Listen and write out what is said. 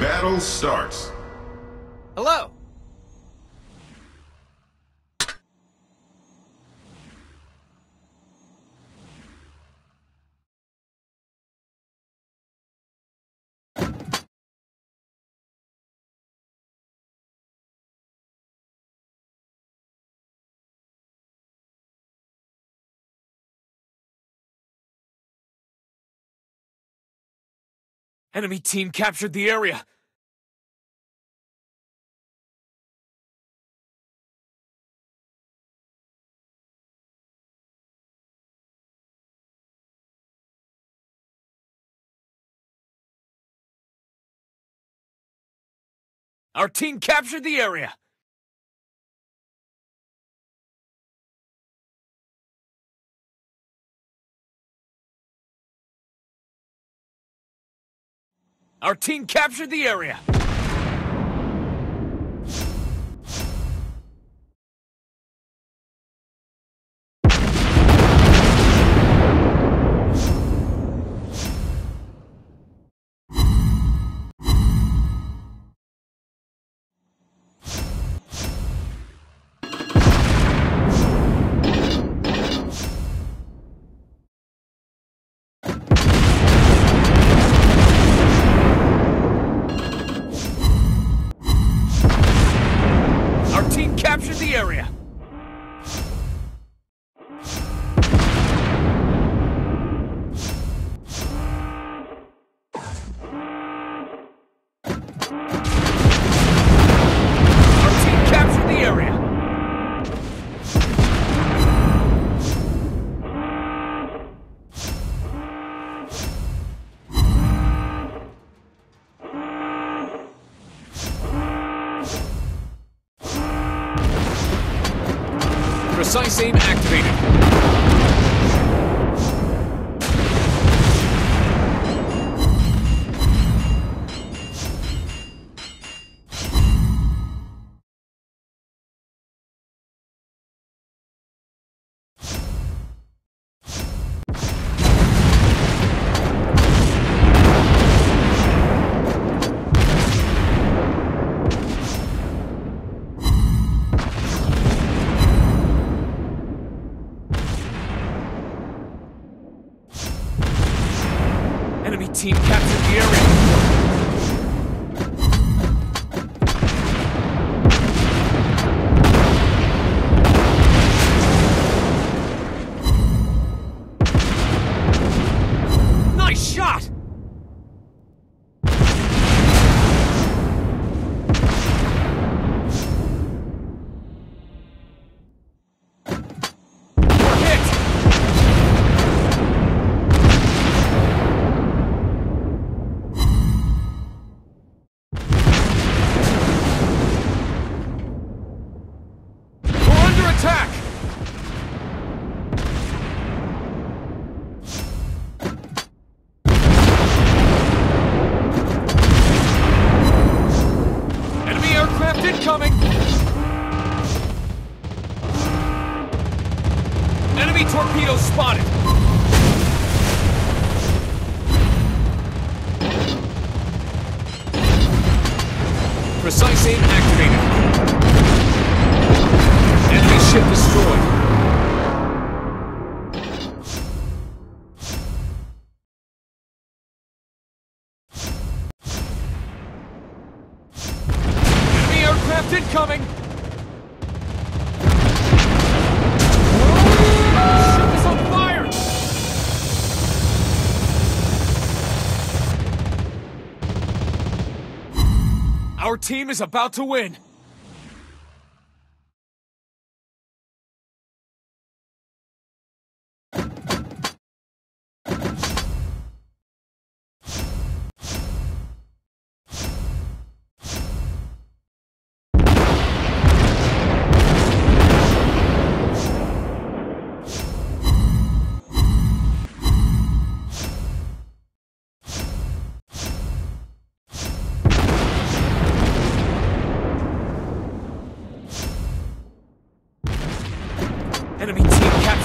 Battle starts. Hello. Enemy team captured the area. Our team captured the area. Our team captured the area. Precise aim activated. Enemy team captured the area. Attack! Enemy aircraft incoming! Enemy torpedoes spotted! Precise aim activated. Aircraft incoming! Our team is about to win! Enemy team captured.